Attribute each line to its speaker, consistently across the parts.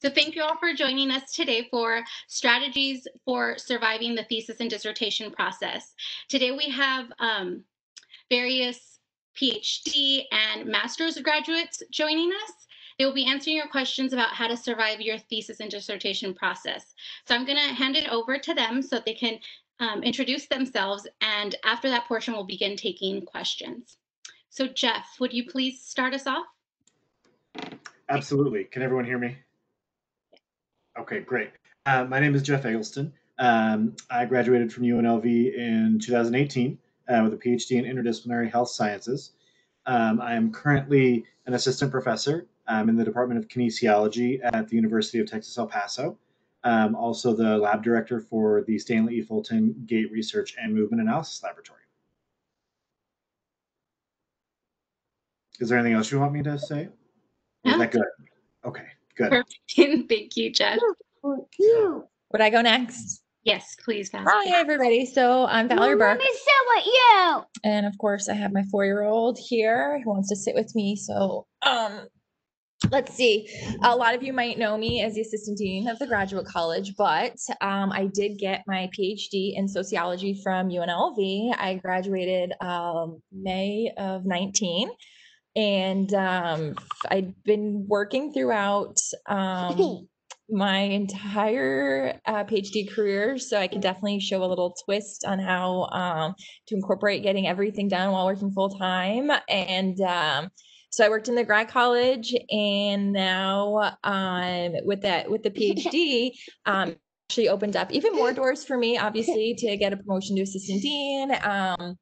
Speaker 1: So thank you all for joining us today for strategies for surviving the thesis and dissertation process. Today we have um, various PhD and master's graduates joining us. They will be answering your questions about how to survive your thesis and dissertation process. So I'm going to hand it over to them so they can um, introduce themselves. And after that portion, we'll begin taking questions. So Jeff, would you please start us off?
Speaker 2: Absolutely. Can everyone hear me? Okay, great. Uh, my name is Jeff Eggleston. Um, I graduated from UNLV in 2018 uh, with a PhD in interdisciplinary health sciences. Um, I am currently an assistant professor um, in the Department of Kinesiology at the University of Texas El Paso. Um, also, the lab director for the Stanley E. Fulton Gait Research and Movement Analysis Laboratory. Is there anything else you want me to say? Is that good? Okay. Good.
Speaker 1: Perfect. Thank you, Jen.
Speaker 3: Would I go next?
Speaker 1: Yes, please, Val.
Speaker 3: Hi, everybody. So I'm Valerie Burke.
Speaker 4: Let me sit with you.
Speaker 3: And of course, I have my four year old here who wants to sit with me. So, um, let's see. A lot of you might know me as the assistant dean of the graduate college, but um, I did get my PhD in sociology from UNLV. I graduated um, May of 19 and um, I'd been working throughout um, my entire uh, PhD career, so I can definitely show a little twist on how um, to incorporate getting everything done while working full time. And um, so I worked in the grad college, and now um, with that with the PhD. Um, actually opened up even more doors for me obviously to get a promotion to assistant dean um,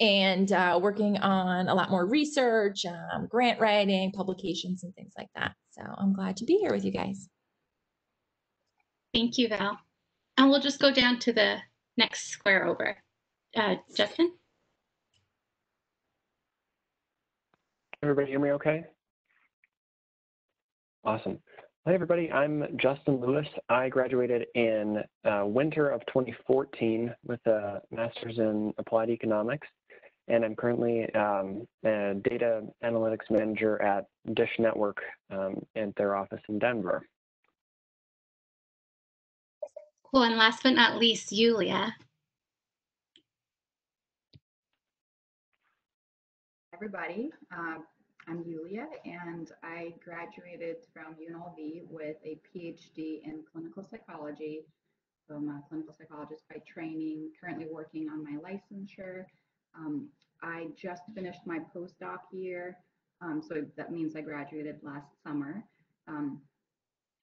Speaker 3: and uh, working on a lot more research, um, grant writing, publications, and things like that. So I'm glad to be here with you guys.
Speaker 1: Thank you, Val. And we'll just go down to the next square over. Uh, Justin?
Speaker 5: Everybody hear me okay? Awesome. Hi, everybody. I'm Justin Lewis. I graduated in uh, winter of 2014 with a master's in applied economics and I'm currently um, a data analytics manager at Dish Network um, at their office in Denver.
Speaker 1: Cool. And last but not least, Yulia.
Speaker 6: Everybody, uh, I'm Yulia, and I graduated from UNLV with a PhD in clinical psychology. So I'm a clinical psychologist by training, currently working on my licensure um, I just finished my postdoc year, um, so that means I graduated last summer. Um,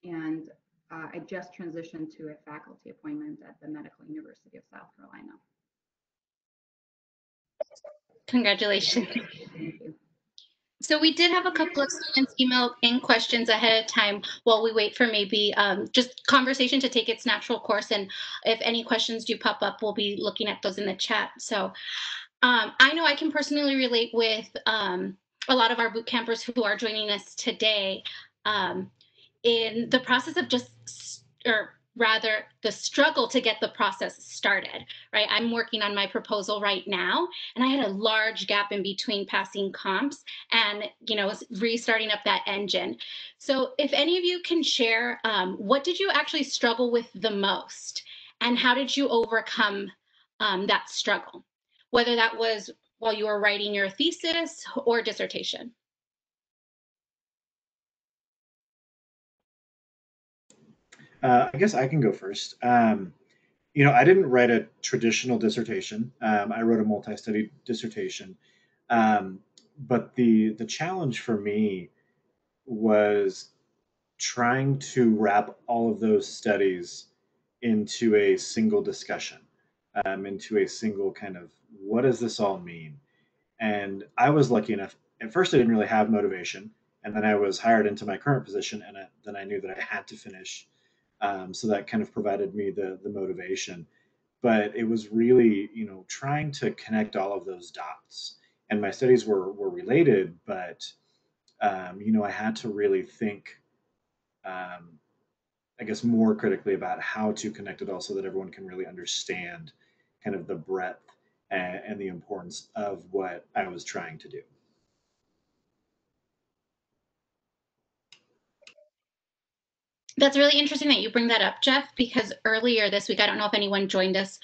Speaker 6: and uh, I just transitioned to a faculty appointment at the Medical University of South Carolina.
Speaker 1: Congratulations. So we did have a couple of students email in questions ahead of time while we wait for maybe um, just conversation to take its natural course. And if any questions do pop up, we'll be looking at those in the chat. So um, I know I can personally relate with um, a lot of our boot campers who are joining us today um, in the process of just, or rather the struggle to get the process started, right? I'm working on my proposal right now, and I had a large gap in between passing comps and, you know, restarting up that engine. So if any of you can share, um, what did you actually struggle with the most? And how did you overcome um, that struggle? Whether that was while you were writing your thesis or dissertation?
Speaker 2: Uh, I guess I can go first. Um, you know, I didn't write a traditional dissertation. Um, I wrote a multi-study dissertation, um, but the the challenge for me was trying to wrap all of those studies into a single discussion, um, into a single kind of what does this all mean? And I was lucky enough. At first, I didn't really have motivation, and then I was hired into my current position, and I, then I knew that I had to finish. Um, so that kind of provided me the the motivation. But it was really, you know, trying to connect all of those dots. And my studies were were related, but um, you know, I had to really think. Um, I guess more critically about how to connect it all so that everyone can really understand kind of the breadth and, and the importance of what I was trying to do.
Speaker 1: That's really interesting that you bring that up, Jeff, because earlier this week, I don't know if anyone joined us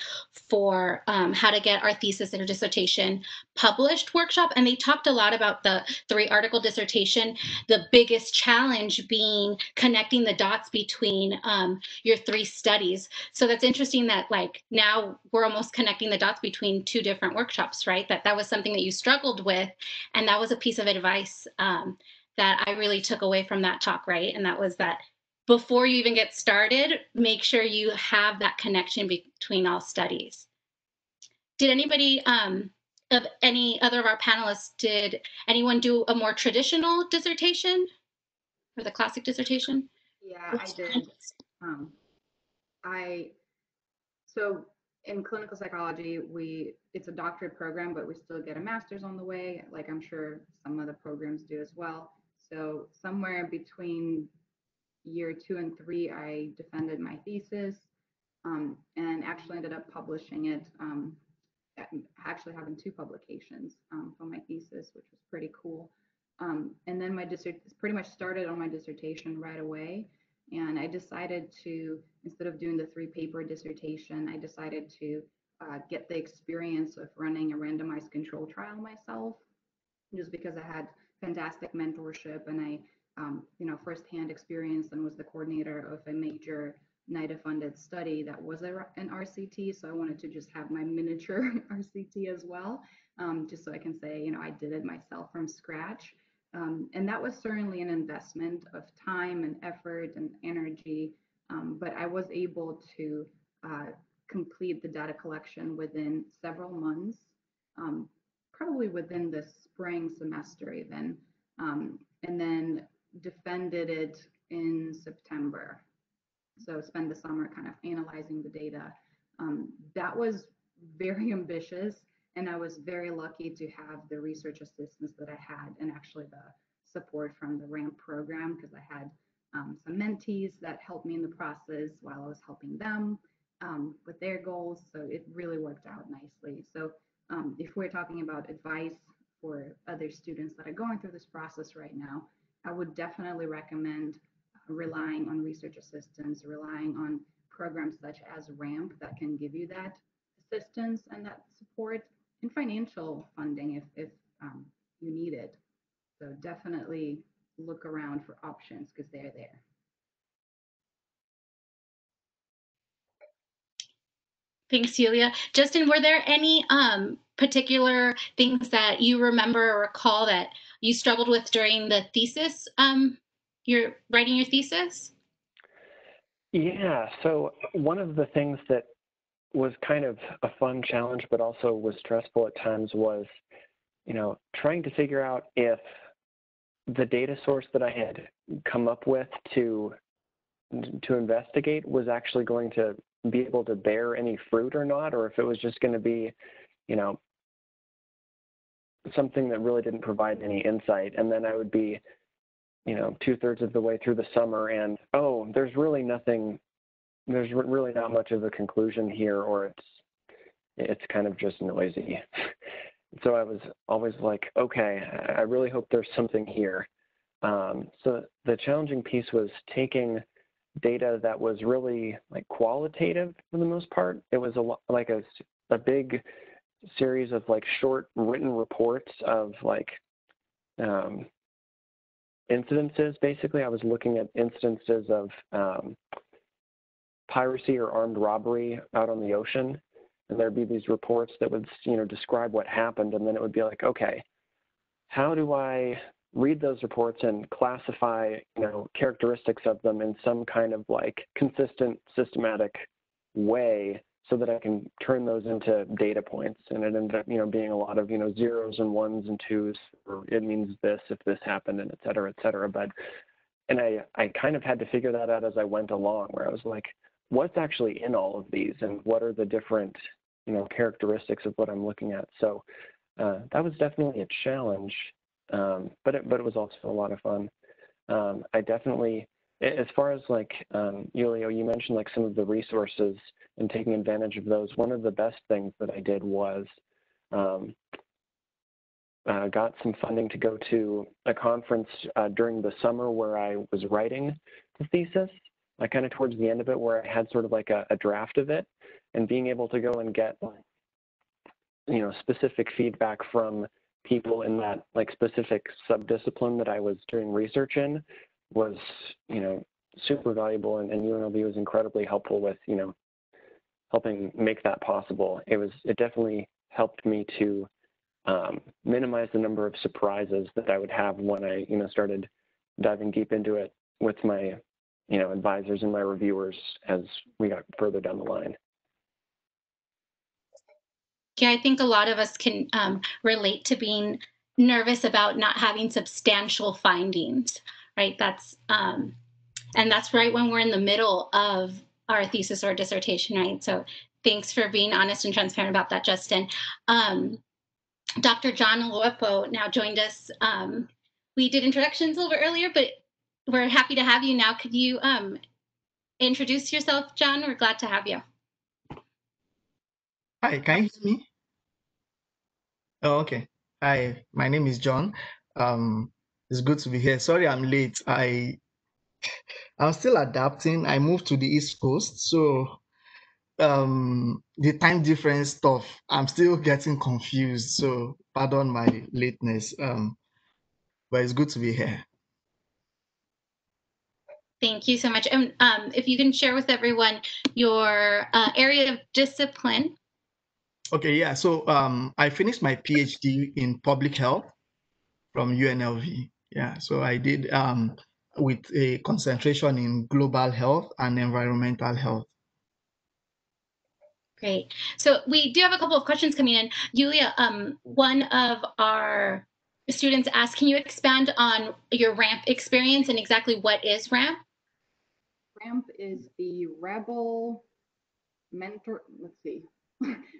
Speaker 1: for um, how to get our thesis or dissertation published workshop, and they talked a lot about the three article dissertation. The biggest challenge being connecting the dots between um, your three studies. So that's interesting that like now we're almost connecting the dots between two different workshops, right? That that was something that you struggled with, and that was a piece of advice um, that I really took away from that talk, right? And that was that before you even get started, make sure you have that connection between all studies. Did anybody, um, of any other of our panelists, did anyone do a more traditional dissertation or the classic dissertation?
Speaker 6: Yeah, I did. Um, I, so in clinical psychology, we, it's a doctorate program, but we still get a master's on the way, like I'm sure some other programs do as well. So somewhere between year two and three, I defended my thesis um, and actually ended up publishing it, um, actually having two publications um, for my thesis, which was pretty cool. Um, and then my dissertation pretty much started on my dissertation right away. And I decided to, instead of doing the three paper dissertation, I decided to uh, get the experience of running a randomized control trial myself, just because I had fantastic mentorship and I um, you know, firsthand experience and was the coordinator of a major NIDA funded study that was a, an RCT. So I wanted to just have my miniature RCT as well, um, just so I can say, you know, I did it myself from scratch. Um, and that was certainly an investment of time and effort and energy. Um, but I was able to uh, complete the data collection within several months, um, probably within the spring semester even. Um, and then defended it in September. So spend the summer kind of analyzing the data. Um, that was very ambitious, and I was very lucky to have the research assistance that I had, and actually the support from the RAMP program because I had um, some mentees that helped me in the process while I was helping them um, with their goals. So it really worked out nicely. So um, if we're talking about advice for other students that are going through this process right now, I would definitely recommend relying on research assistance, relying on programs such as RAMP that can give you that assistance and that support and financial funding if, if um, you need it. So definitely look around for options because they're there.
Speaker 1: Thanks, Julia. Justin, were there any um, particular things that you remember or recall that you struggled with during the thesis, um, you're writing your thesis?
Speaker 5: Yeah, so one of the things that was kind of a fun challenge, but also was stressful at times was, you know, trying to figure out if the data source that I had come up with to to investigate was actually going to be able to bear any fruit or not, or if it was just going to be, you know, something that really didn't provide any insight. And then I would be, you know, two thirds of the way through the summer and, oh, there's really nothing, there's really not much of a conclusion here, or it's, it's kind of just noisy. so I was always like, okay, I really hope there's something here. Um, so the challenging piece was taking data that was really like qualitative for the most part. It was a lot like a, a big series of like short written reports of like um, incidences. Basically, I was looking at instances of um, piracy or armed robbery out on the ocean, and there'd be these reports that would you know describe what happened, and then it would be like, okay, how do I read those reports and classify you know characteristics of them in some kind of like consistent, systematic way so that I can turn those into data points. And it ended up, you know, being a lot of, you know, zeros and ones and twos, or it means this if this happened, and et cetera, et cetera. But, and I, I kind of had to figure that out as I went along, where I was like, what's actually in all of these, and what are the different, you know, characteristics of what I'm looking at. So uh, that was definitely a challenge, um, but it, but it was also a lot of fun. Um, I definitely as far as like um, Julio, you mentioned like some of the resources and taking advantage of those. One of the best things that I did was um, uh, got some funding to go to a conference uh, during the summer where I was writing the thesis. uh, kind of towards the end of it where I had sort of like a, a draft of it and being able to go and get, you know, specific feedback from people in that like specific subdiscipline that I was doing research in was, you know, super valuable and, and UNLV was incredibly helpful with, you know, helping make that possible. It was, it definitely helped me to um, minimize the number of surprises that I would have when I, you know, started diving deep into it with my, you know, advisors and my reviewers as we got further down the line.
Speaker 1: Yeah, I think a lot of us can um, relate to being nervous about not having substantial findings, right? That's um, and that's right when we're in the middle of our thesis or dissertation, right? So thanks for being honest and transparent about that, Justin. Um, Dr. John Luepo now joined us. Um, we did introductions a little bit earlier, but we're happy to have you now. Could you um, introduce yourself, John? We're glad to have you.
Speaker 4: Hi, can you hear me? Oh, okay. Hi, my name is John. Um, it's good to be here. Sorry, I'm late. I I'm still adapting. I moved to the East Coast, so um the time difference stuff, I'm still getting confused. So pardon my lateness. Um, but it's good to be here.
Speaker 1: Thank you so much. And um, if you can share with everyone your uh, area of discipline.
Speaker 4: Okay, yeah. So um, I finished my PhD in public health from UNLV. Yeah, so I did um, with a concentration in global health and environmental health.
Speaker 1: Great. So we do have a couple of questions coming in. Yulia, um, one of our students asked, can you expand on your RAMP experience and exactly what is RAMP?
Speaker 6: RAMP is the Rebel Mentor, let's see,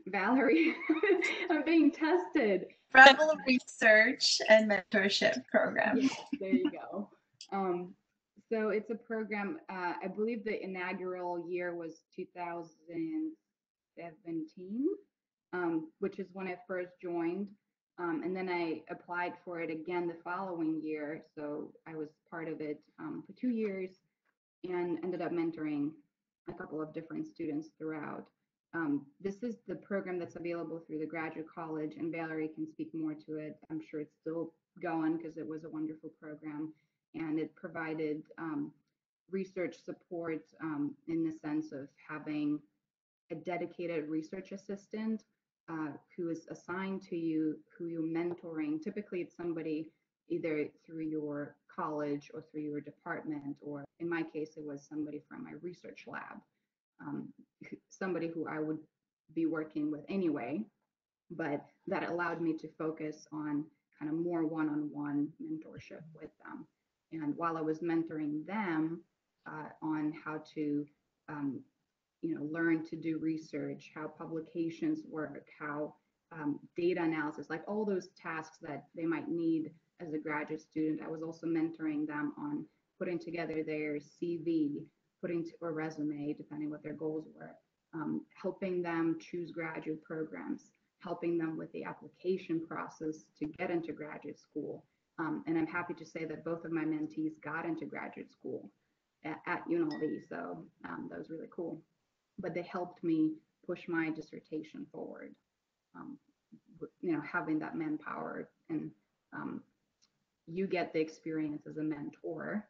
Speaker 6: Valerie, I'm being tested.
Speaker 7: Rebel Research and Mentorship Program.
Speaker 6: Yes, there you go. Um, so it's a program, uh, I believe the inaugural year was 2017, um, which is when I first joined. Um, and then I applied for it again the following year. So I was part of it um, for two years and ended up mentoring a couple of different students throughout. Um, this is the program that's available through the graduate college, and Valerie can speak more to it. I'm sure it's still going because it was a wonderful program and it provided um, research support um, in the sense of having a dedicated research assistant uh, who is assigned to you, who you're mentoring. Typically, it's somebody either through your college or through your department, or in my case, it was somebody from my research lab, um, somebody who I would be working with anyway, but that allowed me to focus on kind of more one-on-one mentorship with them. And while I was mentoring them uh, on how to, um, you know, learn to do research, how publications work, how um, data analysis, like all those tasks that they might need as a graduate student, I was also mentoring them on putting together their CV, putting to, a resume, depending what their goals were, um, helping them choose graduate programs, helping them with the application process to get into graduate school, um, and I'm happy to say that both of my mentees got into graduate school at, at UNLV. So um, that was really cool. But they helped me push my dissertation forward. Um, you know, having that manpower and um, you get the experience as a mentor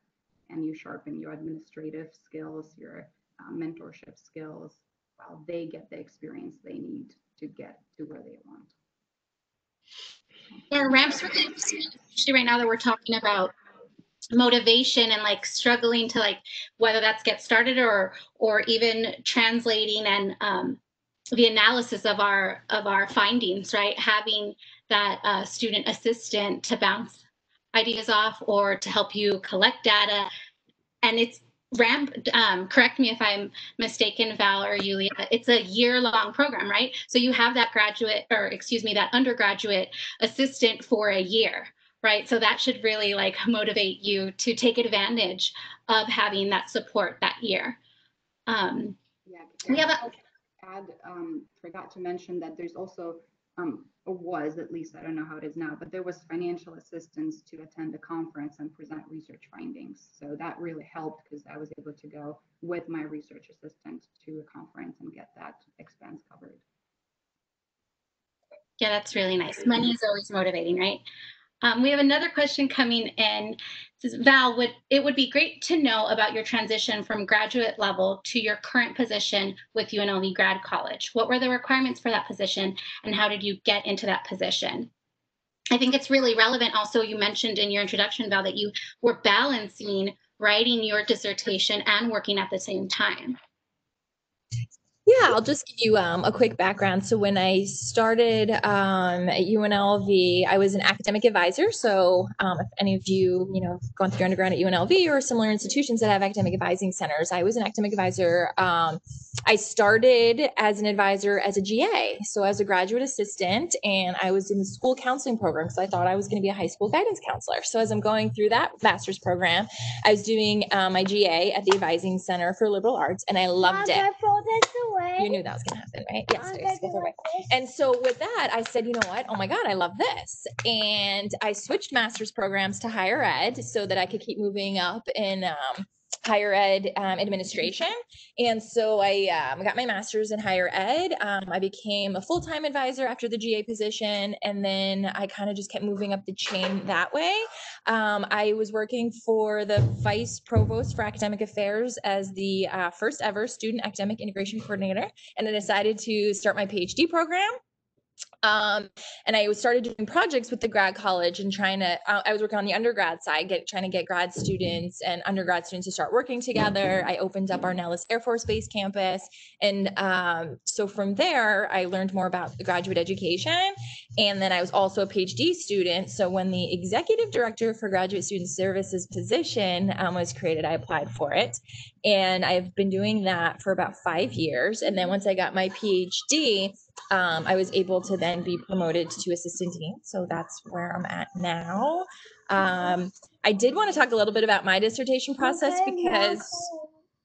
Speaker 6: and you sharpen your administrative skills, your uh, mentorship skills, while they get the experience they need to get to where they want.
Speaker 1: Yeah, RAMP's really especially right now that we're talking about motivation and like struggling to like whether that's get started or or even translating and um, the analysis of our of our findings right having that uh, student assistant to bounce ideas off or to help you collect data. And it's RAMP um, correct me if i'm mistaken val or julia it's a year long program right? So you have that graduate or excuse me that undergraduate assistant for a year right? So that should really like motivate you to take advantage of having that support that year. Um,
Speaker 6: yeah
Speaker 1: we have a
Speaker 6: add um, forgot to mention that there's also um, or was at least, I don't know how it is now, but there was financial assistance to attend the conference and present research findings. So that really helped because I was able to go with my research assistant to a conference and get that expense covered.
Speaker 1: Yeah, that's really nice. Money is always motivating, right? Um, we have another question coming in. It says, Val, would it would be great to know about your transition from graduate level to your current position with UNLV Grad College. What were the requirements for that position, and how did you get into that position? I think it's really relevant. Also, you mentioned in your introduction, Val, that you were balancing writing your dissertation and working at the same time.
Speaker 3: Yeah, I'll just give you um, a quick background. So when I started um, at UNLV, I was an academic advisor. So um, if any of you, you know, gone through your undergrad at UNLV or similar institutions that have academic advising centers, I was an academic advisor. Um, I started as an advisor as a GA, so as a graduate assistant, and I was in the school counseling program because I thought I was going to be a high school guidance counselor. So as I'm going through that master's program, I was doing uh, my GA at the Advising Center for Liberal Arts, and I loved it. You knew that was going to happen, right? Yes, Grace, go for it. And so with that, I said, you know what? Oh my God, I love this. And I switched master's programs to higher ed so that I could keep moving up in um, higher ed um, administration. And so I um, got my master's in higher ed. Um, I became a full time advisor after the GA position. And then I kind of just kept moving up the chain that way. Um, I was working for the vice provost for academic affairs as the uh, first ever student academic integration coordinator. And I decided to start my PhD program. Um, and I started doing projects with the grad college and trying to, uh, I was working on the undergrad side, get, trying to get grad students and undergrad students to start working together. I opened up our Nellis Air Force Base campus. And um, so from there, I learned more about the graduate education. And then I was also a PhD student. So when the executive director for graduate student services position um, was created, I applied for it. And I've been doing that for about five years. And then once I got my PhD, um, I was able to then be promoted to assistant dean. So that's where I'm at now. Um, I did want to talk a little bit about my dissertation process because,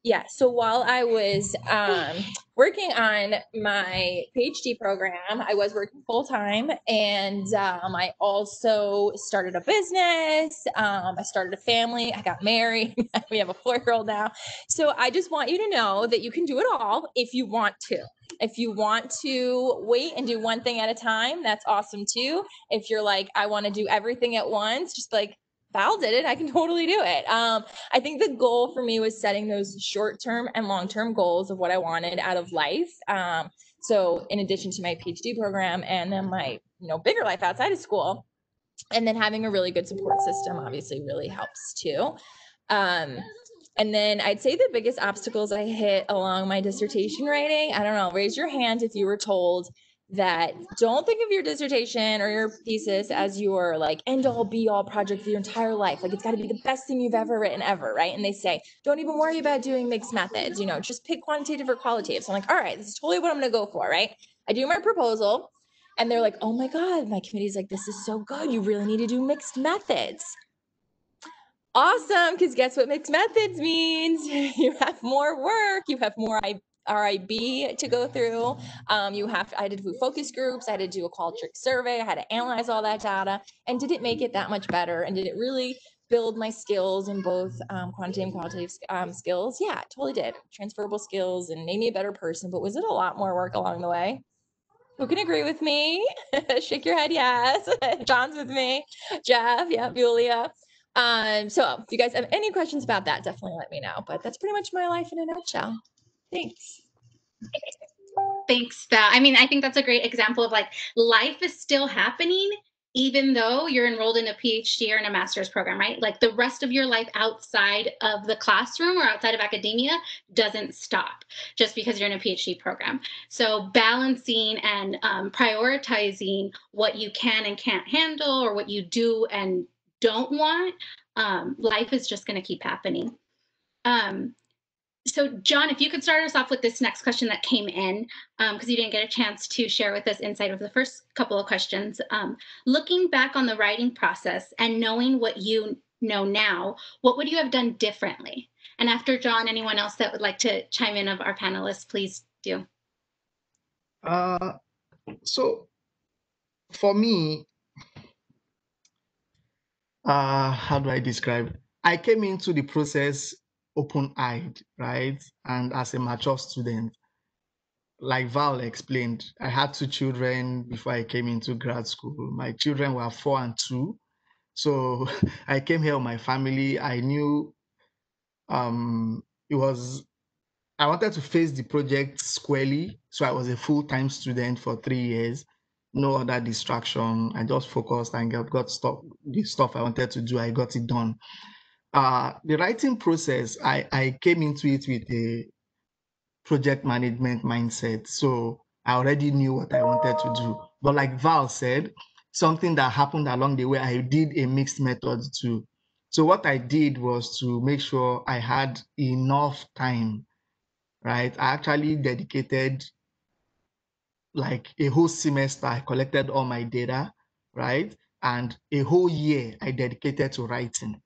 Speaker 3: yeah, so while I was um, working on my PhD program, I was working full time and um, I also started a business. Um, I started a family. I got married. we have a four year old now. So I just want you to know that you can do it all if you want to. If you want to wait and do one thing at a time, that's awesome too. If you're like, I want to do everything at once, just like, Val did it. I can totally do it. Um, I think the goal for me was setting those short term and long term goals of what I wanted out of life. Um, so, in addition to my PhD program and then my you know bigger life outside of school, and then having a really good support system obviously really helps too. Um, and then I'd say the biggest obstacles I hit along my dissertation writing. I don't know. Raise your hand if you were told that don't think of your dissertation or your thesis as your like end all be all project for your entire life. Like it's got to be the best thing you've ever written ever, right? And they say, don't even worry about doing mixed methods, you know, just pick quantitative or qualitative. So I'm like, all right, this is totally what I'm going to go for, right? I do my proposal and they're like, oh my God, my committee's like, this is so good. You really need to do mixed methods. Awesome, because guess what mixed methods means? you have more work, you have more RIB to go through. Um, you have I had to do focus groups. I had to do a Qualtrics survey. I had to analyze all that data. And did it make it that much better? And did it really build my skills in both um, quantitative and qualitative um, skills? Yeah, totally did. Transferable skills and made me a better person. But was it a lot more work along the way? Who can agree with me? Shake your head, yes. John's with me. Jeff, yeah, Julia. Um, so if you guys have any questions about that, definitely let me know. But that's pretty much my life in a nutshell. Thanks.
Speaker 1: Thanks, Val. I mean, I think that's a great example of like life is still happening even though you're enrolled in a PhD or in a master's program, right? Like the rest of your life outside of the classroom or outside of academia doesn't stop just because you're in a PhD program. So balancing and um, prioritizing what you can and can't handle or what you do and don't want, um, life is just going to keep happening. Um, so John, if you could start us off with this next question that came in, because um, you didn't get a chance to share with us insight of the first couple of questions. Um, looking back on the writing process and knowing what you know now, what would you have done differently? And after John, anyone else that would like to chime in of our panelists, please do.
Speaker 4: Uh, so for me, uh, how do I describe? I came into the process open-eyed, right? And as a mature student, like Val explained, I had two children before I came into grad school. My children were four and two. So I came here with my family. I knew um, it was, I wanted to face the project squarely. So I was a full-time student for three years no other distraction. I just focused and got, got stuff, the stuff I wanted to do, I got it done. Uh, the writing process, I, I came into it with a project management mindset. So I already knew what I wanted to do. But like Val said, something that happened along the way, I did a mixed method too. So what I did was to make sure I had enough time, right? I actually dedicated like a whole semester, I collected all my data, right? And a whole year I dedicated to writing.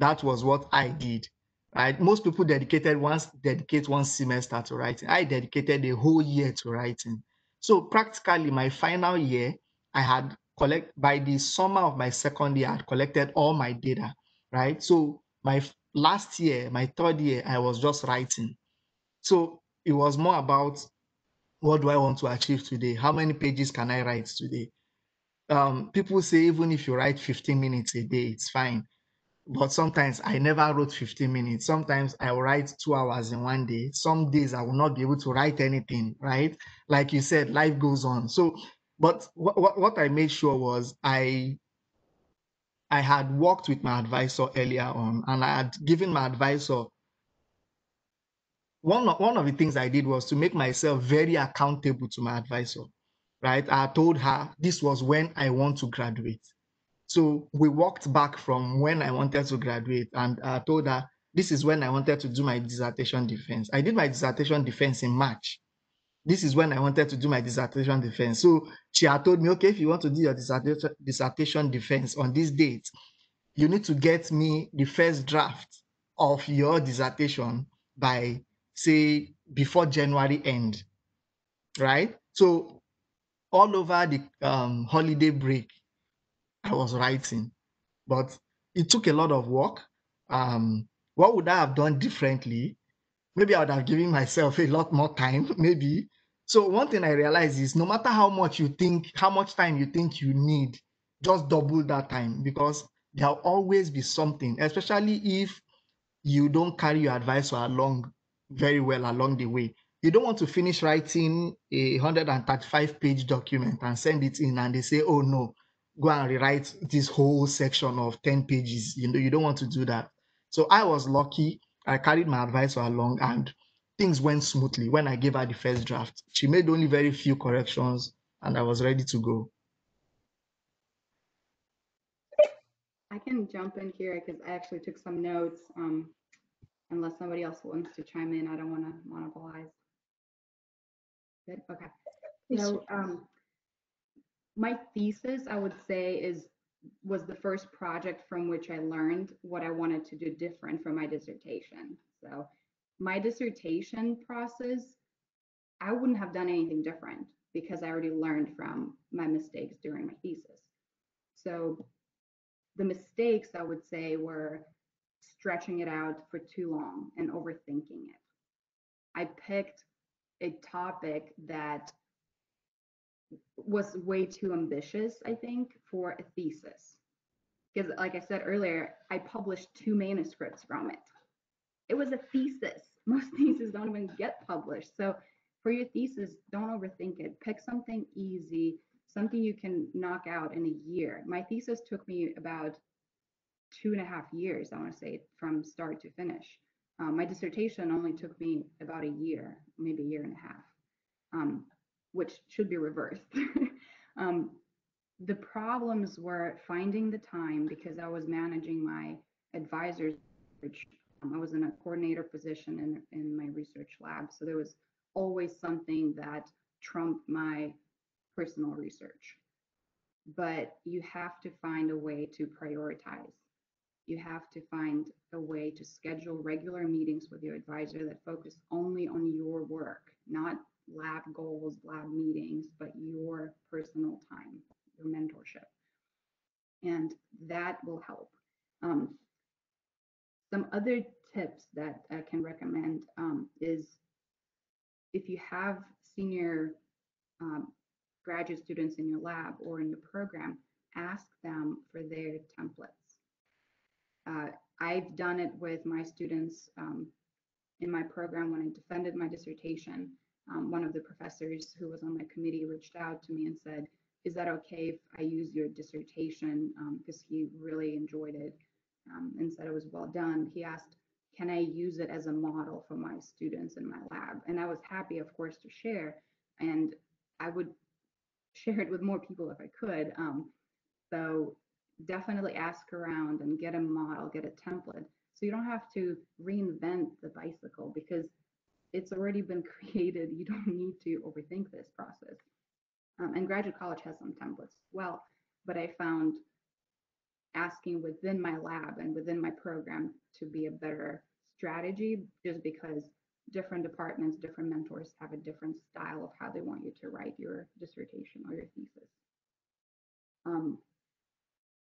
Speaker 4: That was what I did, right? Most people dedicated once dedicate one semester to writing. I dedicated a whole year to writing. So practically my final year, I had collect by the summer of my second year, I had collected all my data, right? So my last year, my third year, I was just writing. So it was more about what do I want to achieve today? How many pages can I write today? Um, people say even if you write 15 minutes a day, it's fine. But sometimes I never wrote 15 minutes. Sometimes I write two hours in one day. Some days I will not be able to write anything, right? Like you said, life goes on. So, but what, what I made sure was I I had worked with my advisor earlier on and I had given my advisor one of, one of the things I did was to make myself very accountable to my advisor, right? I told her this was when I want to graduate. So we walked back from when I wanted to graduate and I told her this is when I wanted to do my dissertation defense. I did my dissertation defense in March. This is when I wanted to do my dissertation defense. So she had told me, okay, if you want to do your dissertation, dissertation defense on this date, you need to get me the first draft of your dissertation by say before January end, right? So all over the um, holiday break, I was writing, but it took a lot of work. Um, what would I have done differently? Maybe I would have given myself a lot more time, maybe. So one thing I realized is no matter how much you think, how much time you think you need, just double that time because there'll always be something, especially if you don't carry your advisor along very well along the way. You don't want to finish writing a 135 page document and send it in and they say, oh no, go and rewrite this whole section of 10 pages. You know, you don't want to do that. So I was lucky. I carried my advisor along and things went smoothly when I gave her the first draft. She made only very few corrections and I was ready to go.
Speaker 6: I can jump in here because I actually took some notes. Um, unless somebody else wants to chime in. I don't want to monopolize. Good. Okay. So um, my thesis, I would say, is was the first project from which I learned what I wanted to do different from my dissertation. So my dissertation process, I wouldn't have done anything different because I already learned from my mistakes during my thesis. So the mistakes I would say were stretching it out for too long and overthinking it. I picked a topic that was way too ambitious, I think, for a thesis. Because, like I said earlier, I published two manuscripts from it. It was a thesis. Most theses don't even get published. So, for your thesis, don't overthink it. Pick something easy, something you can knock out in a year. My thesis took me about two and a half years, I want to say, from start to finish. Um, my dissertation only took me about a year, maybe a year and a half, um, which should be reversed. um, the problems were finding the time because I was managing my advisors. Which, um, I was in a coordinator position in, in my research lab. So there was always something that trumped my personal research. But you have to find a way to prioritize you have to find a way to schedule regular meetings with your advisor that focus only on your work, not goals, lab meetings, but your personal time, your mentorship. And that will help. Um, some other tips that I can recommend um, is if you have senior um, graduate students in your lab or in your program, ask them for their templates. Uh, I've done it with my students um, in my program when I defended my dissertation. Um, one of the professors who was on my committee reached out to me and said, is that okay if I use your dissertation? Because um, he really enjoyed it um, and said it was well done. He asked, can I use it as a model for my students in my lab? And I was happy, of course, to share. And I would share it with more people if I could. Um, so definitely ask around and get a model, get a template. So you don't have to reinvent the bicycle because it's already been created. You don't need to overthink this process. Um, and graduate college has some templates as well, but I found asking within my lab and within my program to be a better strategy just because different departments, different mentors have a different style of how they want you to write your dissertation or your thesis. Um,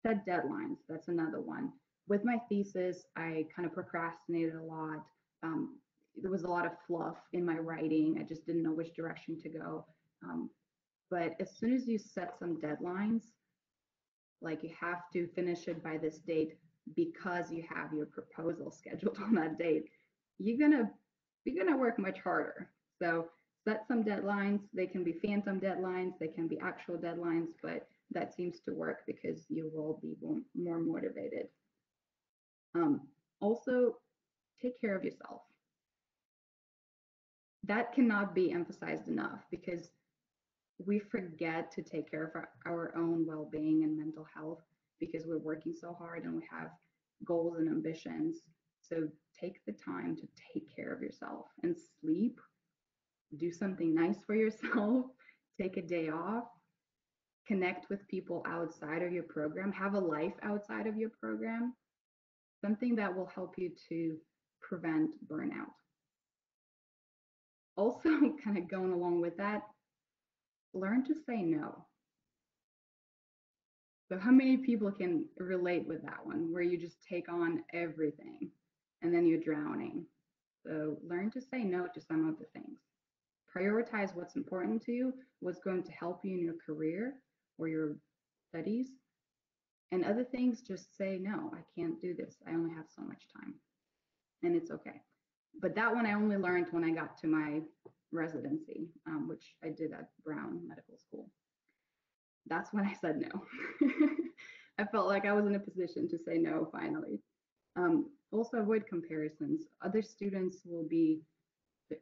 Speaker 6: set deadlines, that's another one. With my thesis, I kind of procrastinated a lot. Um, there was a lot of fluff in my writing. I just didn't know which direction to go. Um, but as soon as you set some deadlines, like you have to finish it by this date because you have your proposal scheduled on that date, you're gonna you're gonna work much harder. So set some deadlines. They can be phantom deadlines, they can be actual deadlines, but that seems to work because you will be more motivated. Um, also, take care of yourself. That cannot be emphasized enough because we forget to take care of our, our own well-being and mental health because we're working so hard and we have goals and ambitions. So take the time to take care of yourself and sleep. Do something nice for yourself. Take a day off. Connect with people outside of your program. Have a life outside of your program. Something that will help you to prevent burnout. Also, kind of going along with that, learn to say no. So how many people can relate with that one where you just take on everything and then you're drowning? So learn to say no to some of the things. Prioritize what's important to you, what's going to help you in your career or your studies. And other things, just say, no, I can't do this. I only have so much time. And it's okay. But that one I only learned when I got to my residency, um, which I did at Brown Medical School. That's when I said no. I felt like I was in a position to say no finally. Um, also avoid comparisons. Other students will be,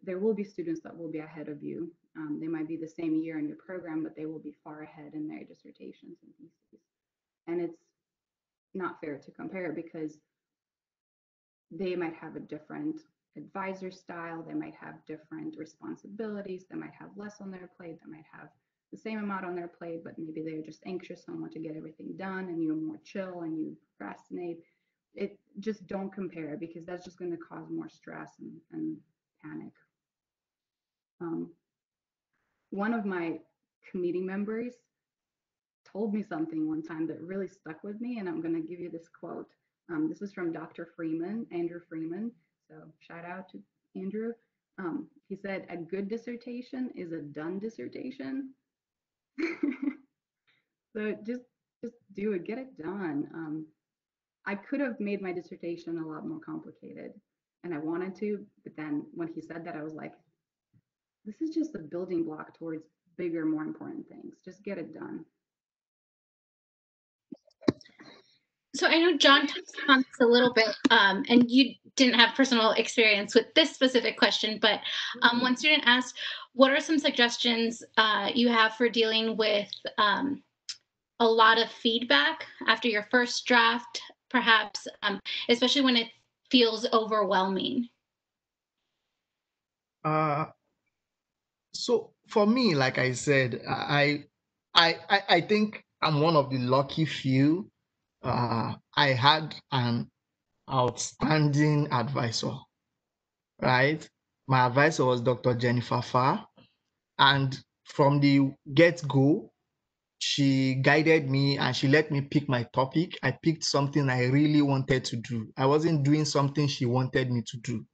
Speaker 6: there will be students that will be ahead of you. Um, they might be the same year in your program, but they will be far ahead in their dissertations and theses. And it's not fair to compare because they might have a different advisor style. They might have different responsibilities. They might have less on their plate. They might have the same amount on their plate, but maybe they're just anxious and want to get everything done and you're more chill and you procrastinate. It just don't compare because that's just going to cause more stress and, and panic. Um, one of my committee members told me something one time that really stuck with me, and I'm going to give you this quote. Um, this is from Dr. Freeman, Andrew Freeman. So shout out to Andrew. Um, he said, a good dissertation is a done dissertation. so just just do it, get it done. Um, I could have made my dissertation a lot more complicated and I wanted to, but then when he said that, I was like, this is just a building block towards bigger, more important things. Just get it done.
Speaker 1: So I know John touched on this a little bit, um, and you didn't have personal experience with this specific question, but um, one student asked, what are some suggestions uh, you have for dealing with um, a lot of feedback after your first draft, perhaps, um, especially when it feels overwhelming?
Speaker 4: Uh, so for me, like I said, I, I, I, I think I'm one of the lucky few uh, I had an outstanding advisor, right? My advisor was Dr. Jennifer Farr. And from the get go, she guided me and she let me pick my topic. I picked something I really wanted to do. I wasn't doing something she wanted me to do,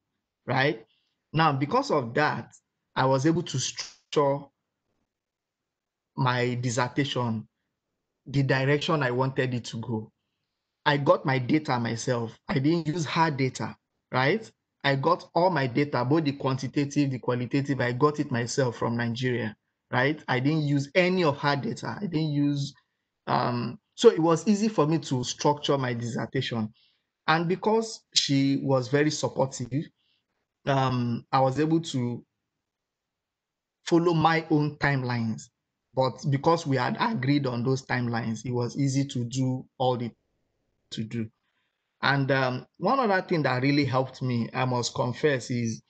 Speaker 4: right? Now, because of that, I was able to structure my dissertation the direction I wanted it to go. I got my data myself. I didn't use hard data, right? I got all my data, both the quantitative, the qualitative, I got it myself from Nigeria, right? I didn't use any of her data. I didn't use, um, so it was easy for me to structure my dissertation. And because she was very supportive, um, I was able to follow my own timelines. But because we had agreed on those timelines, it was easy to do all the to do. And um, one other thing that really helped me, I must confess, is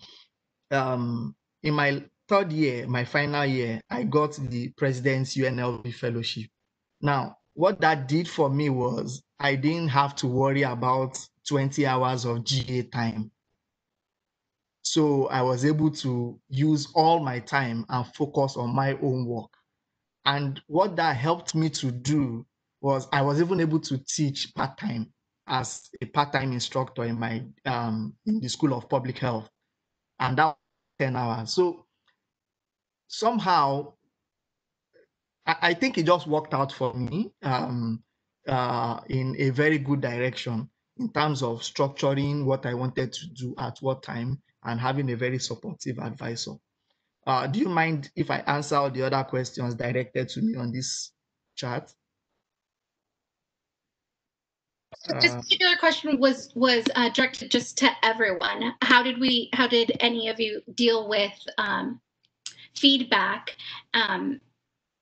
Speaker 4: um, in my third year, my final year, I got the President's UNLV Fellowship. Now, what that did for me was I didn't have to worry about 20 hours of GA time. So I was able to use all my time and focus on my own work. And what that helped me to do was I was even able to teach part time as a part-time instructor in my um, in the School of Public Health, and that was 10 hours. So somehow, I, I think it just worked out for me um, uh, in a very good direction in terms of structuring what I wanted to do at what time and having a very supportive advisor. Uh, do you mind if I answer all the other questions directed to me on this chat?
Speaker 1: So this
Speaker 4: Uh,
Speaker 1: particular question was was uh, directed just to everyone. How did we? How did any of you deal with um, feedback, um,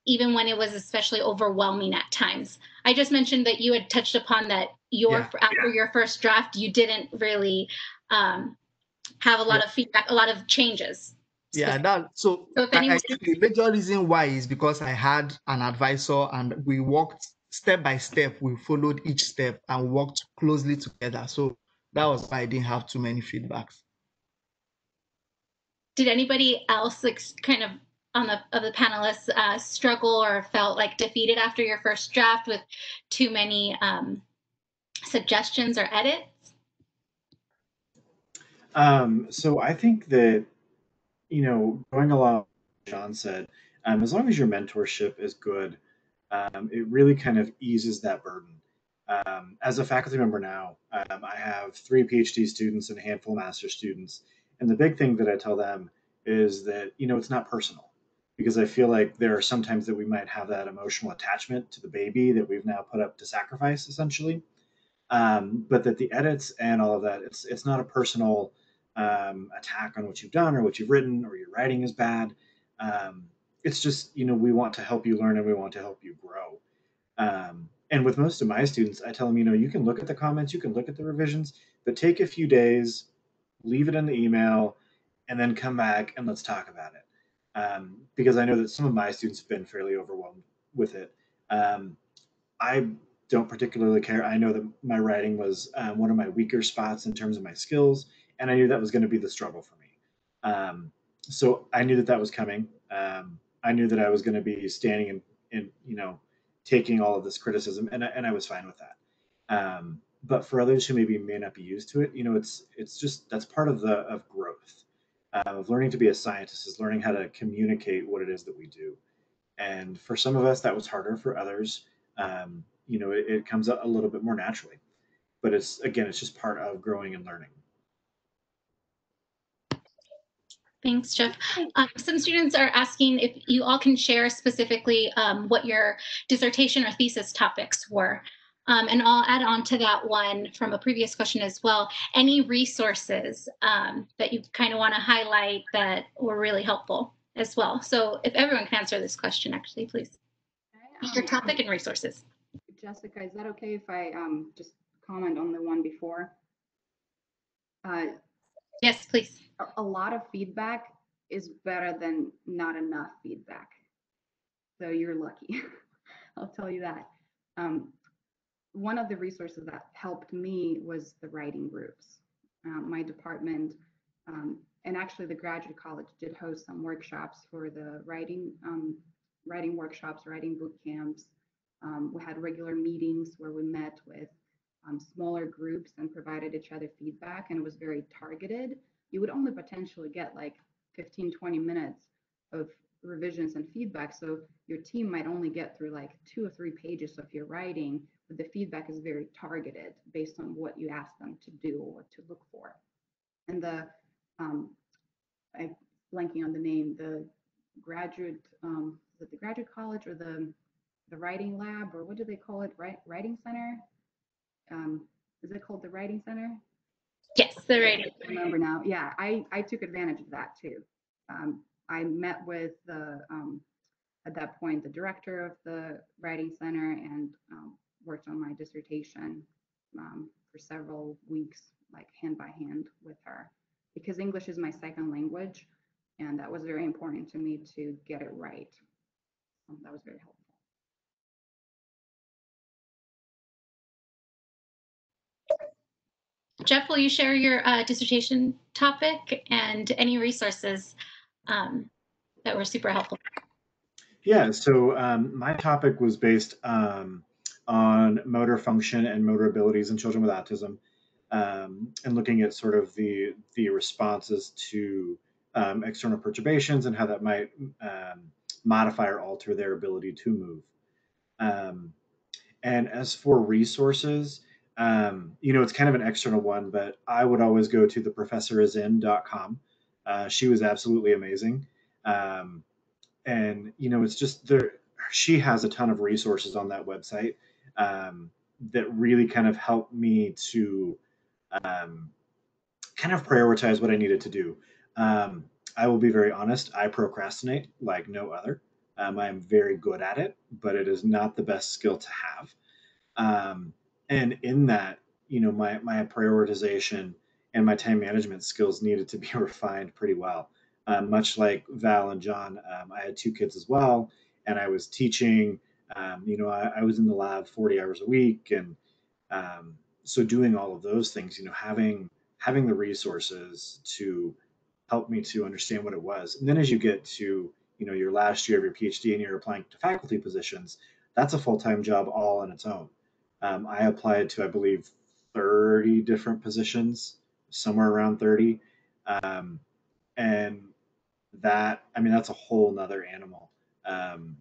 Speaker 1: even when it was especially overwhelming at times? I just mentioned that you had touched upon that your
Speaker 4: Yeah.
Speaker 1: after your first draft, you didn't really um, have a lot
Speaker 4: Yeah.
Speaker 1: of feedback, a lot of changes.
Speaker 4: yeah that so,
Speaker 1: So
Speaker 4: I, I the major reason why is because i had an advisor and we worked step by step we followed each step and worked closely together so that was why i didn't have too many feedbacks
Speaker 1: Did anybody else like, kind of on the of the panelists uh, struggle or felt like defeated after your first draft with too many um, suggestions or edits?
Speaker 2: Um, so I think that, you know, going along with John said, um, as long as your mentorship is good, um, it really kind of eases that burden. Um, as a faculty member now, um, I have three PhD students and a handful of master students. And the big thing that I tell them is that, you know, it's not personal because I feel like there are sometimes that we might have that emotional attachment to the baby that we've now put up to sacrifice essentially. Um, but that the edits and all of that, it's, it's not a personal um, attack on what you've done or what you've written or your writing is bad. Um, it's just, you know, we want to help you learn and we want to help you grow. Um, and with most of my students, I tell them, you know, you can look at the comments, you can look at the revisions, but take a few days, leave it in the email, and then come back and let's talk about it. Um, because I know that some of my students have been fairly overwhelmed with it. Um, I don't particularly care. I know that my writing was um, one of my weaker spots in terms of my skills, and I knew that was going to be the struggle for me. Um, so I knew that that was coming. Um, I knew that I was going to be standing and, and you know taking all of this criticism, and I, and I was fine with that. Um, but for others who maybe may not be used to it, you know, it's it's just that's part of the of growth uh, of learning to be a scientist is learning how to communicate what it is that we do. And for some of us, that was harder. For others, um, you know, it, it comes a, a little bit more naturally. But it's again, it's just part of growing and learning.
Speaker 1: Thanks, Jeff. Um, some students are asking if you all can share specifically um, what your dissertation or thesis topics were. Um, and I'll add on to that one from a previous question as well. Any resources um, that you kind of want to highlight that were really helpful as well. So if everyone can answer this question, actually, please. Your
Speaker 6: Um,
Speaker 1: topic and resources.
Speaker 6: Jessica, is that okay if I um, just comment on the one before? Uh,
Speaker 1: Yes, please.
Speaker 6: a, a lot of feedback is better than not enough feedback. So you're lucky. I'll tell you that. Um, one of the resources that helped me was the writing groups. Um, my department Um, and actually, the graduate college did host some workshops for the writing, um, writing workshops, writing boot camps. Um, we had regular meetings where we met with um, smaller groups and provided each other feedback, and it was very targeted. You would only potentially get like 15, 20 minutes of revisions and feedback. So your team might only get through like two or three pages of your writing, but the feedback is very targeted based on what you ask them to do or to look for. And the, um, I blanking on the name, the graduate, um, is it the graduate college or the the writing lab or what do they call it? Right, writing center. Um, is it called the writing center?
Speaker 1: Yes, the right.
Speaker 6: I remember now. Yeah, I I took advantage of that too. Um, I met with the um, at that point the director of the writing center and um, worked on my dissertation um, for several weeks, like hand by hand with her, because English is my second language, and that was very important to me to get it right. Um, that was very helpful.
Speaker 1: Jeff, will you share your uh, dissertation topic and any resources um, that were super helpful?
Speaker 2: Yeah, so um, my topic was based um, on motor function and motor abilities in children with autism, um, and looking at sort of the the responses to um, external perturbations and how that might um, modify or alter their ability to move. And as for resources, um, you know, it's kind of an external one, but I would always go to the professorisin.com. Uh, she was absolutely amazing. Um, and, you know, it's just there, she has a ton of resources on that website um, that really kind of helped me to um, kind of prioritize what I needed to do. Um, I will be very honest, I procrastinate like no other. Um, I am very good at it, but it is not the best skill to have. And in that, you know, my my prioritization and my time management skills needed to be refined pretty well. Um, much like Val and John, um, I had two kids as well, and I was teaching. Um, you know, I, I, was in the lab 40 hours a week, and um, so doing all of those things, you know, having having the resources to help me to understand what it was. And then as you get to you know your last year of your PhD and you're applying to faculty positions, that's a full time job all on its own. Um, I applied to I believe 30 different positions, somewhere around 30, um, and that I mean that's a whole nother animal. Um,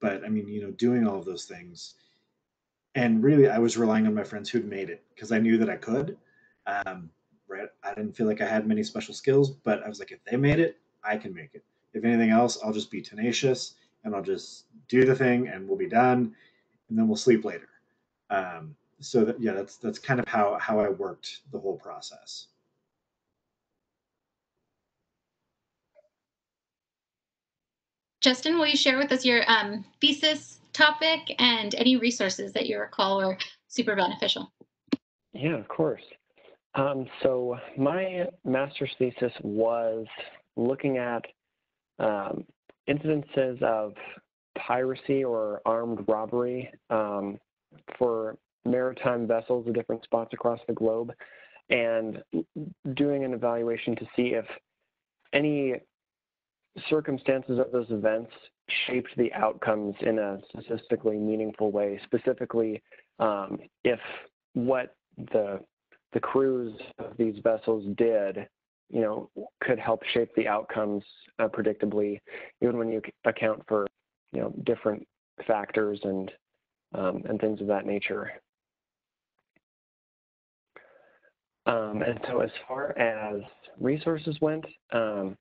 Speaker 2: but I mean you know doing all of those things, and really I was relying on my friends who'd made it because I knew that I could. Um, right, I didn't feel like I had many special skills, but I was like if they made it, I can make it if anything else, I'll just be tenacious and I'll just do the thing and we'll be done and then we'll sleep later. Um, so that, yeah, that's, that's kind of how, how I worked the whole process.
Speaker 1: Justin, will you share with us your um, thesis topic and any resources that you recall were super beneficial?
Speaker 5: Yeah, of course. Um, so my master's thesis was looking at um, incidences of piracy or armed robbery um, for maritime vessels of different spots across the globe and doing an evaluation to see if any circumstances of those events shaped the outcomes in a statistically meaningful way, specifically um, if what the the crews of these vessels did you know, could help shape the outcomes uh, predictably, even when you account for, you know, different factors and um, and things of that nature. Um, and so, as far as resources went, um,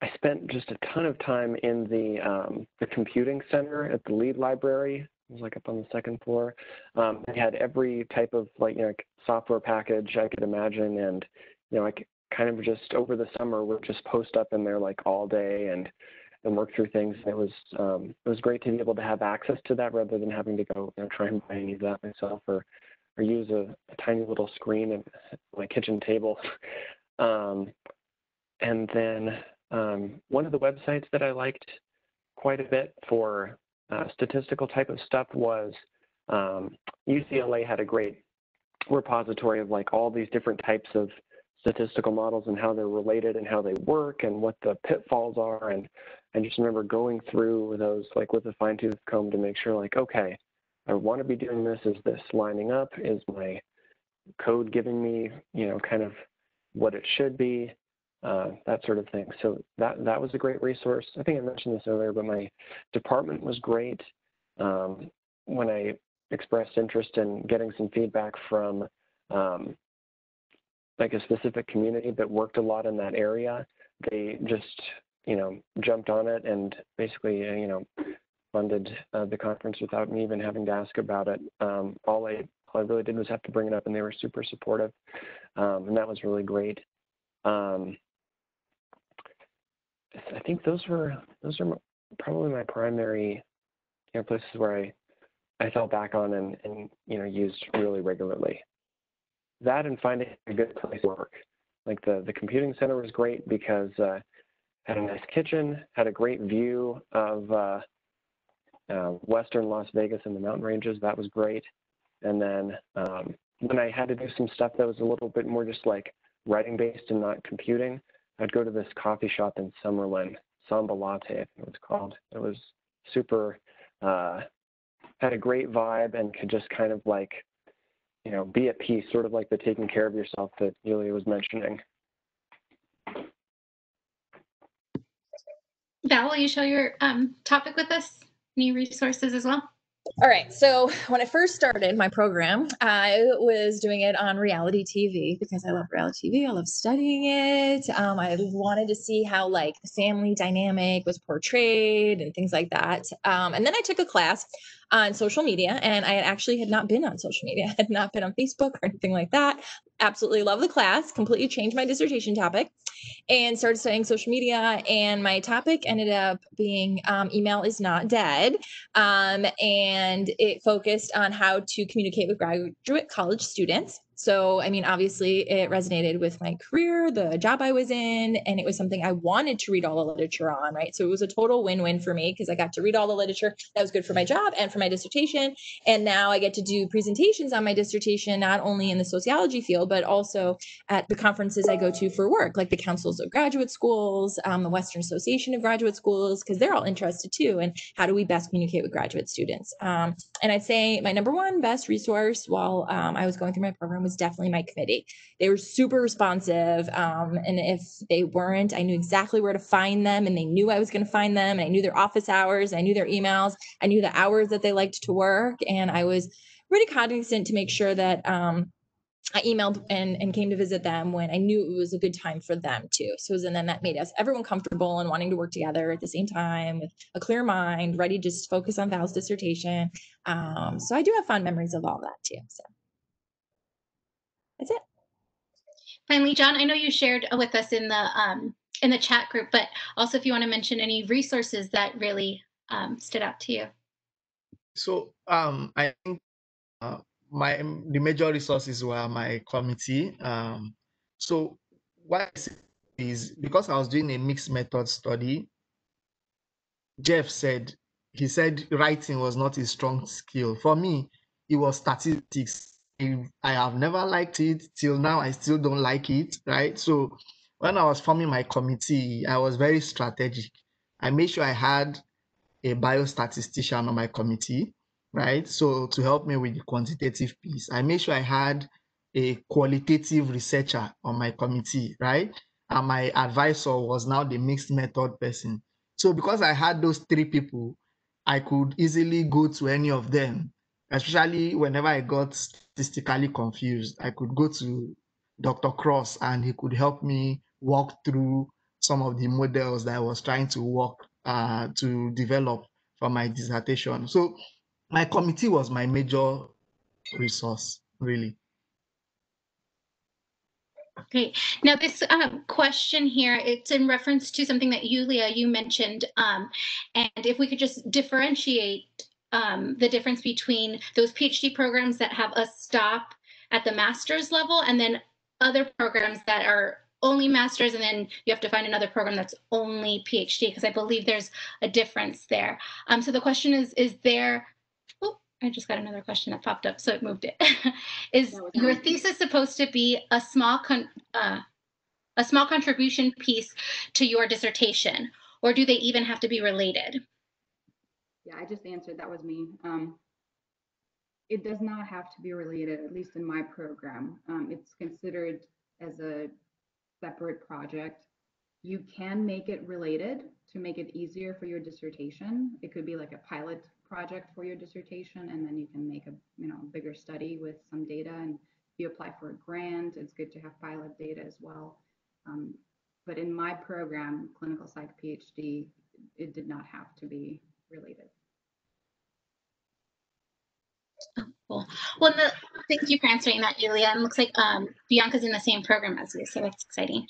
Speaker 5: I spent just a ton of time in the um, the computing center at the Lied library. It was like up on the second floor. Um, had every type of like you know software package I could imagine, and you know I kind of just over the summer would just post up in there like all day and and work through things. It was um, it was great to be able to have access to that rather than having to go you know, try and buy any of that myself or or use a, a tiny little screen at my kitchen table. um, and then um, one of the websites that I liked quite a bit for uh, statistical type of stuff was um, UCLA had a great repository of like all these different types of statistical models and how they're related and how they work and what the pitfalls are. And I just remember going through those like with a fine tooth comb to make sure like, okay, I want to be doing this. Is this lining up? Is my code giving me, you know, kind of what it should be? Uh, that sort of thing. So that that was a great resource. I think I mentioned this earlier, but my department was great. Um, when I expressed interest in getting some feedback from um, like a specific community that worked a lot in that area, they just you know jumped on it and basically uh, you know funded uh, the conference without me even having to ask about it. Um, all I all I really did was have to bring it up, and they were super supportive, um, and that was really great. Um, I think those were those are probably my primary you know, places where I I fell back on and, and you know used really regularly. That and finding a good place to work. Like the the computing center was great because uh, had a nice kitchen, had a great view of uh, uh, western Las Vegas and the mountain ranges. That was great. And then um, when I had to do some stuff that was a little bit more just like writing based and not computing, I'd go to this coffee shop in Summerlin, Sambalatte, I think it was called. It was super, uh, had a great vibe and could just kind of like, you know, be at peace, sort of like the taking care of yourself that Yulia was mentioning.
Speaker 1: Val, will you share your um, topic with us? Any resources as well?
Speaker 3: All right. So when I first started my program, I was doing it on reality TV because I love reality TV. I love studying it. Um, I wanted to see how like the family dynamic was portrayed and things like that. Um, and then I took a class on social media, and I actually had not been on social media. I had not been on Facebook or anything like that. Absolutely love the class. Completely changed my dissertation topic, and started studying social media. And my topic ended up being um, email is not dead, um, and it focused on how to communicate with graduate college students so, I mean, obviously it resonated with my career, the job I was in, and it was something I wanted to read all the literature on, right? So it was a total win win for me because I got to read all the literature that was good for my job and for my dissertation. And now I get to do presentations on my dissertation, not only in the sociology field, but also at the conferences I go to for work, like the Councils of Graduate Schools, um, the Western Association of Graduate Schools, because they're all interested too. And how do we best communicate with graduate students? Um, and I'd say my number one best resource while um, I was going through my program was definitely my committee. They were super responsive. Um, and if they weren't, I knew exactly where to find them and they knew I was going to find them. And I knew their office hours, I knew their emails, I knew the hours that they liked to work. And I was really cognizant to make sure that um, I emailed and, and came to visit them when I knew it was a good time for them too. So it was, and then that made us everyone comfortable and wanting to work together at the same time with a clear mind, ready to just focus on Val's dissertation. Um, so I do have fond memories of all that too. So that's it.
Speaker 1: Finally, John, I know you shared with us in the um, in the chat group, but also if you want to mention any resources that really um, stood out to you.
Speaker 4: So um, I think uh, my the major resources were my committee. Um, so what is because I was doing a mixed method study. Jeff said he said writing was not his strong skill. For me, it was statistics I have never liked it till now. I still don't like it, right? So when I was forming my committee, I was very strategic. I made sure I had a biostatistician on my committee, right? So to help me with the quantitative piece, I made sure I had a qualitative researcher on my committee, right? And my advisor was now the mixed method person. So because I had those three people, I could easily go to any of them especially whenever I got statistically confused, I could go to Dr. Cross and he could help me walk through some of the models that I was trying to work uh, to develop for my dissertation. So my committee was my major resource, really.
Speaker 1: Okay. Now this um, question here, it's in reference to something that Yulia, you mentioned. Um, and if we could just differentiate um, the difference between those PhD programs that have a stop at the master's level and then other programs that are only master's and then you have to find another program that's only PhD because I believe there's a difference there. Um, so the question is, is there, oh, I just got another question that popped up, so it moved it. Is your thesis supposed to be a small con- uh, a small contribution piece to your dissertation, or do they even have to be related?
Speaker 6: Yeah, I just answered, that was me. Um, it does not have to be related, at least in my program. Um, it's considered as a separate project. You can make it related to make it easier for your dissertation. It could be like a pilot project for your dissertation, and then you can make a you know bigger study with some data. And if you apply for a grant, it's good to have pilot data as well. Um, but in my program, clinical psych PhD, it did not have to be related.
Speaker 1: Oh, cool. Well, thank you for answering that, Yulia. And looks like um, Bianca's in the same program as you, so that's exciting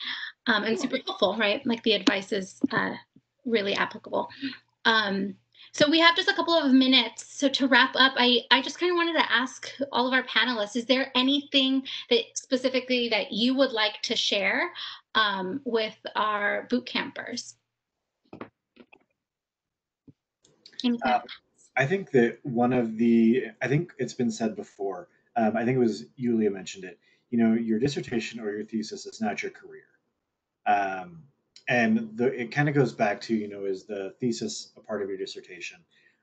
Speaker 1: um, and super helpful, right? Like the advice is uh, really applicable. Um, so we have just a couple of minutes. So to wrap up, I, I just kind of wanted to ask all of our panelists, is there anything that specifically that you would like to share um, with our boot campers?
Speaker 2: Uh, I think that one of the, I think it's been said before, um, I think it was Yulia mentioned it, you know, your dissertation or your thesis is not your career. Um, and the, it kind of goes back to, you know, is the thesis a part of your dissertation?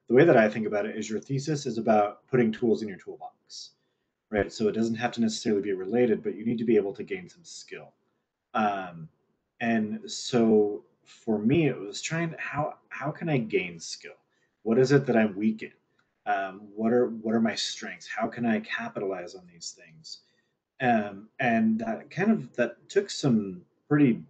Speaker 2: The way that I think about it is your thesis is about putting tools in your toolbox, right? So it doesn't have to necessarily be related, but you need to be able to gain some skill. Um, and so for me, it was trying to, how, how can I gain skill? What is it that I'm weak in? Um, what are what are my strengths? How can I capitalize on these things? Um, and that kind of that took some pretty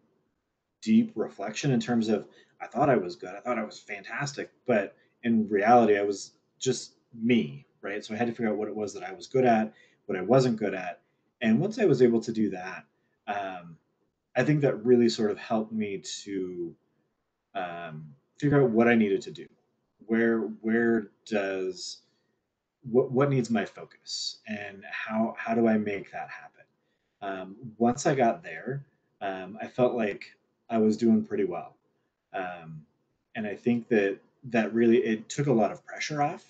Speaker 2: deep reflection in terms of I thought I was good, I thought I was fantastic, but in reality, I was just me, right? So I had to figure out what it was that I was good at, what I wasn't good at, and once I was able to do that, um, I think that really sort of helped me to um, figure out what I needed to do where where does what what needs my focus and how how do I make that happen? Um, once I got there, um, I felt like I was doing pretty well, um, and I think that that really it took a lot of pressure off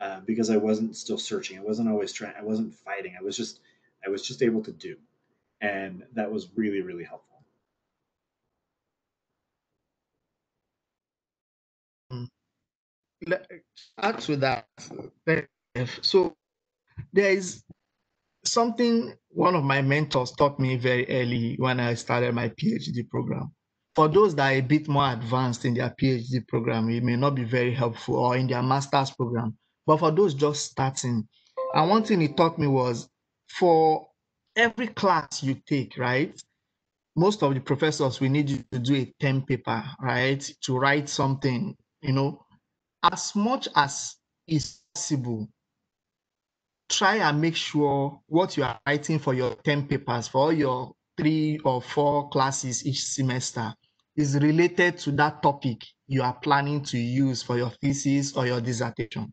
Speaker 2: uh, because I wasn't still searching. I wasn't always trying. I wasn't fighting. I was just I was just able to do, and that was really really helpful.
Speaker 4: Add to that. Eh, so there is something one of my mentors taught me very early when I started my PhD program. For those that are a bit more advanced in their PhD program, it may not be very helpful or in their master's program. But for those just starting, and one thing he taught me was for every class you take, right? Most of the professors we need you to do a term paper, right? To write something, you know, as much as is possible, try and make sure what you are writing for your 10 papers, for your three or four classes each semester, is related to that topic you are planning to use for your thesis or your dissertation.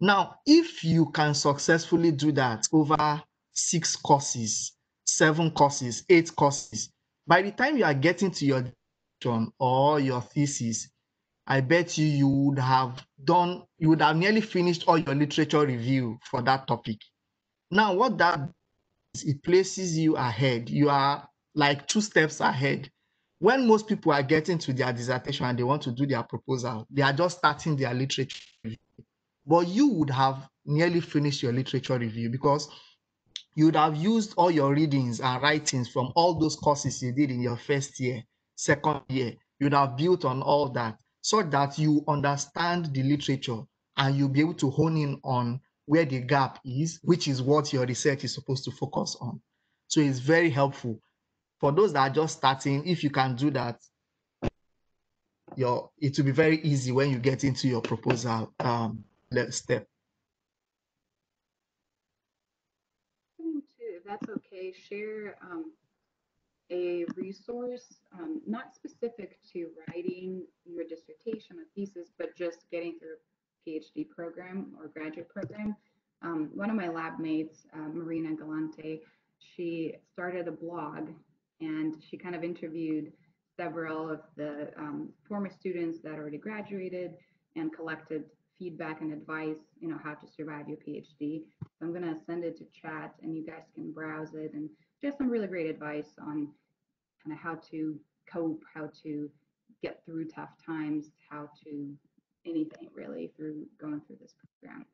Speaker 4: Now, if you can successfully do that over six courses, seven courses, eight courses, by the time you are getting to your or your thesis, I bet you you would have done, you would have nearly finished all your literature review for that topic. Now, what that is, it places you ahead. You are like two steps ahead. When most people are getting to their dissertation and they want to do their proposal, they are just starting their literature review. But you would have nearly finished your literature review because you would have used all your readings and writings from all those courses you did in your first year, second year. You'd have built on all that so that you understand the literature and you'll be able to hone in on where the gap is, which is what your research is supposed to focus on. So it's very helpful. For those that are just starting, if you can do that, your it will be very easy when you get into your proposal um, step.
Speaker 6: If that's okay, share um, a resource, um, not specific to writing your dissertation or thesis, but just getting through a PhD program or graduate program. Um, one of my lab mates, uh, Marina Galante, she started a blog and she kind of interviewed several of the um, former students that already graduated and collected feedback and advice, you know, how to survive your PhD. So I'm gonna send to chat and you guys can browse it and just some really great advice on kind of how to cope, how to get through tough times, how to anything really through going through this program.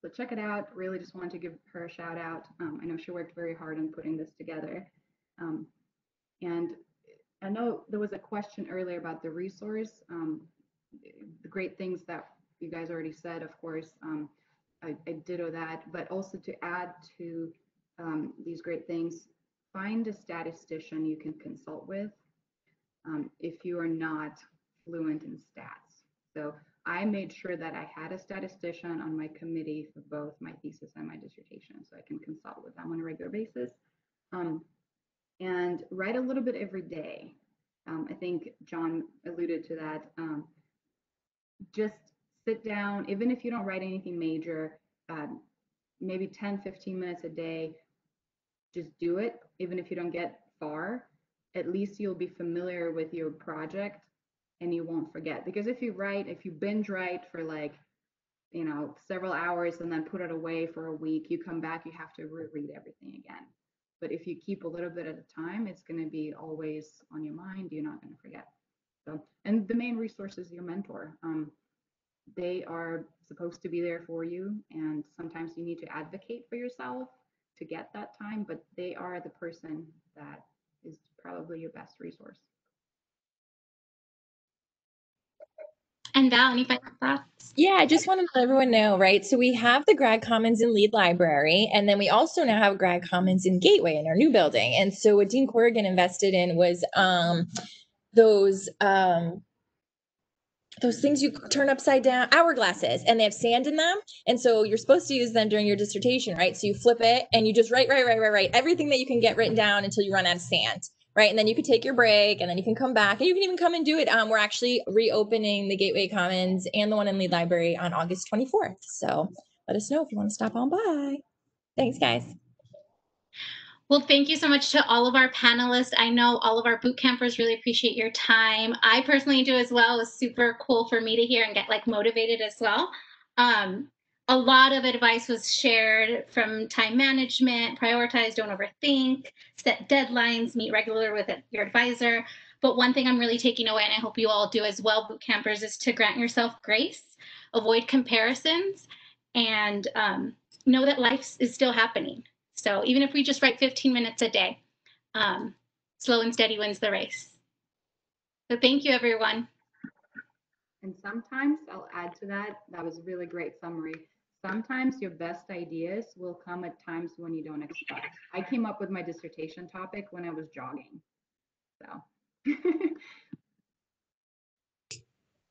Speaker 6: So check it out. Really just wanted to give her a shout out. Um, I know she worked very hard on putting this together. Um, and I know there was a question earlier about the resource. Um, the great things that you guys already said, of course, um, I, I ditto that, but also to add to um, these great things, find a statistician you can consult with um, if you are not fluent in stats. So I made sure that I had a statistician on my committee for both my thesis and my dissertation, so I can consult with them on a regular basis. Um, and write a little bit every day. Um, I think John alluded to that. Um, just sit down, even if you don't write anything major, um, maybe 10, 15 minutes a day, just do it. Even if you don't get far, at least you'll be familiar with your project and you won't forget. Because if you write, if you binge write for like, you know, several hours and then put it away for a week, you come back, you have to reread everything again. But if you keep a little bit at a time, it's going to be always on your mind. You're not going to forget. So, and the main resource is your mentor. Um, they are supposed to be there for you, and sometimes you need to advocate for yourself to get that time. But they are the person that is probably your best resource.
Speaker 1: And Val, any final thoughts?
Speaker 3: Yeah, I just want to let everyone know, right? So we have the Grad Commons in Lied Library, and then we also now have Grad Commons in Gateway in our new building. And so what Dean Korgan invested in was um, those um, those things you turn upside down, hourglasses, and they have sand in them. And so you're supposed to use them during your dissertation, right? So you flip it and you just write, write, write, write, write everything that you can get written down until you run out of sand right? And then you could take your break and then you can come back and you can even come and do it. Um, we're actually reopening the Gateway Commons and the one in Lied Library on August 24th. So let us know if you want to stop on by. Thanks, guys.
Speaker 1: Well, thank you so much to all of our panelists. I know all of our boot campers really appreciate your time. I personally do as well. It's super cool for me to hear and get like motivated as well. Um, a lot of advice was shared from time management, prioritize, don't overthink, set deadlines, meet regularly with your advisor. But one thing I'm really taking away, and I hope you all do as well, boot campers, is to grant yourself grace, avoid comparisons, and um, know that life is still happening. So even if we just write 15 minutes a day, um, slow and steady wins the race. So thank you, everyone.
Speaker 6: And sometimes I'll add to that. That was a really great summary. Sometimes your best ideas will come at times when you don't expect. I came up with my dissertation topic when I was jogging. So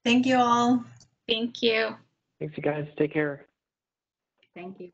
Speaker 7: Thank you all.
Speaker 1: Thank you.
Speaker 5: Thanks, you guys. Take care.
Speaker 6: thank you.